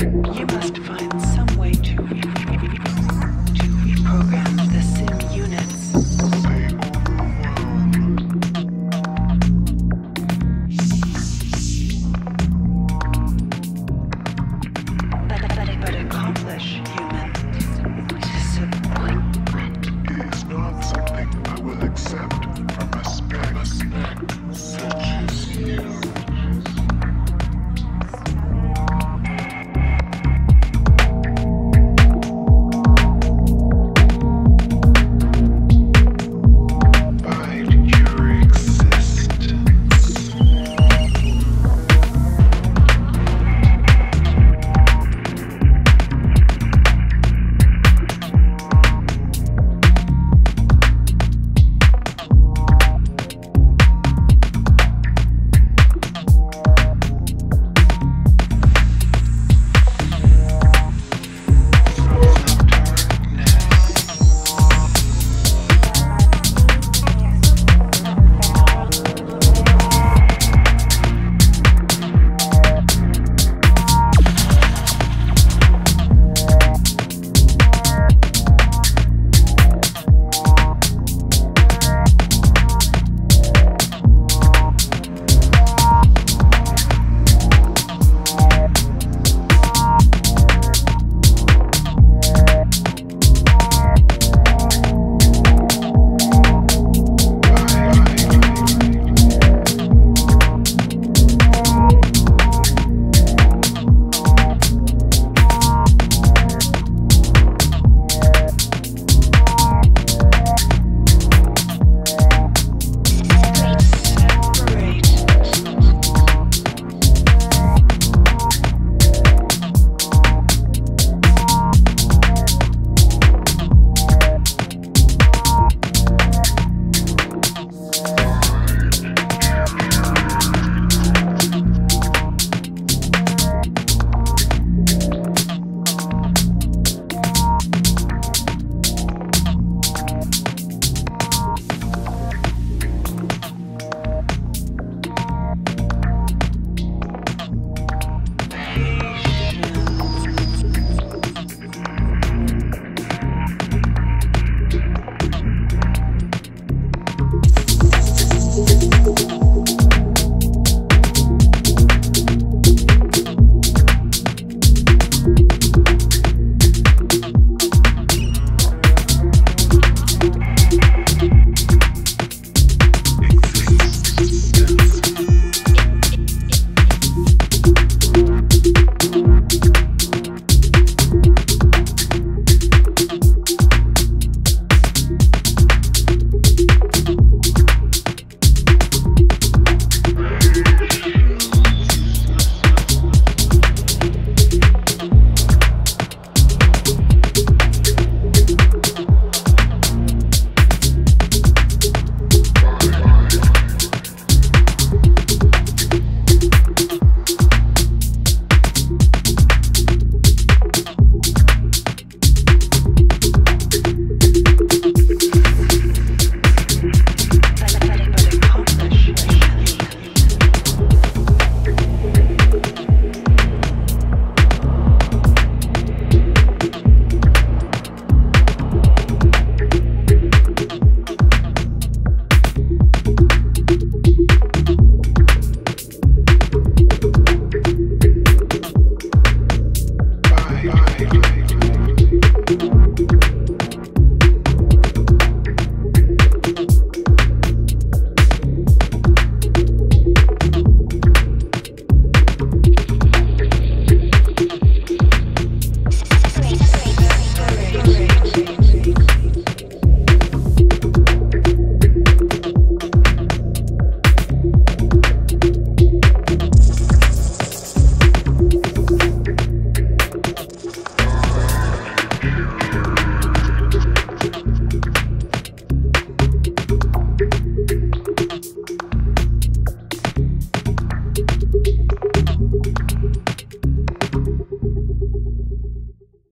You must